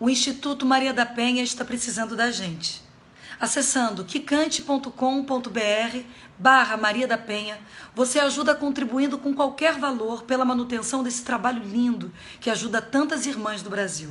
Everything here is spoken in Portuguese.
o Instituto Maria da Penha está precisando da gente. Acessando quicante.com.br barra Maria da Penha, você ajuda contribuindo com qualquer valor pela manutenção desse trabalho lindo que ajuda tantas irmãs do Brasil.